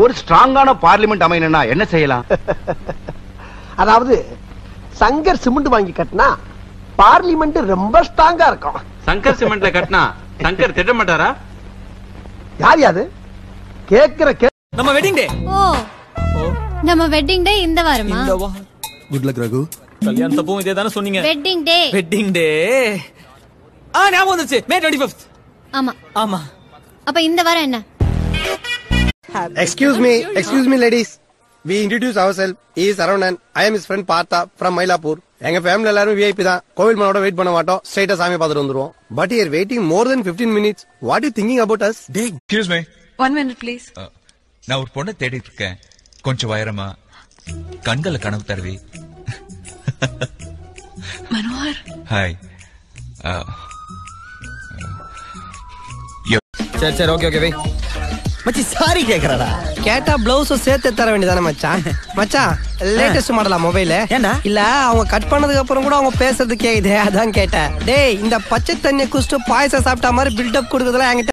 ஒரு ஸ்ட்ராங்கான பார்லிமெண்ட் அமையணும்னா என்ன செய்யலாம்? அதாவது சங்கர் சிமெண்ட் வாங்கி கட்டினா பார்லிமெண்ட் ரொம்ப ஸ்ட்ராங்கா இருக்கும். சங்கர் சிமெண்ட்ல கட்டினா சங்கர் திட்ட மாட்டாரா? யார் யாது? கேக்குற கே நம்ம வெட்டிங் டே. ஓ நம்ம வெட்டிங் டே இந்த வாரமா? Good luck Raghu. கல்யாணத்தப்பவும் இதே தானே சொன்னீங்க. Wedding day. Wedding day. ஆ ஞாபகம் வந்துச்சு மே டுவெண்ட்டி ஃபிஃப்த். ஆமா. ஆமா. அப்ப இந்த வாரம் என்ன? Excuse me, excuse me, ladies. We introduce ourselves. He is Aravanan. I am his friend Partha from Mylapore. எங்க ஃபேமிலி எல்லாரும் விஐபி தான். கோவில் மனோட வெயிட் பண்ண மாட்டோம். ஸ்ட்ரைட்டா சாமி பார்த்துட்டு வந்துருவோம். But year waiting more then 15 minutes what you thinking about us excuse me one minute please நான் ஒரு பொண்ணை தேடிட்டு இருக்கேன். கொஞ்சம் உயரமா கண்களை கனவு தருவி. மனோகர். ஹாய் சரி சரி ஓகே ஓகே வை. மச்சி சாரி கேக்குறடா. கேட்டா பிளவுஸும் சேர்த்து தர வேண்டியதானே மச்சான் மச்சான் லேட்டஸ்ட் மாடலா மொபைல் ஏன்டா? இல்ல அவங்க கட் பண்ணதுக்கு அப்புறம் கூட அவங்க பேசுறது கேக்குதே அதான் கேட்டேன். டேய் இந்த பச்சை தண்ணியை குடிச்சிட்டு பாயசம் சாப்பிட்ட மாதிரி பில்டப் கொடுக்குறதுல என்கிட்ட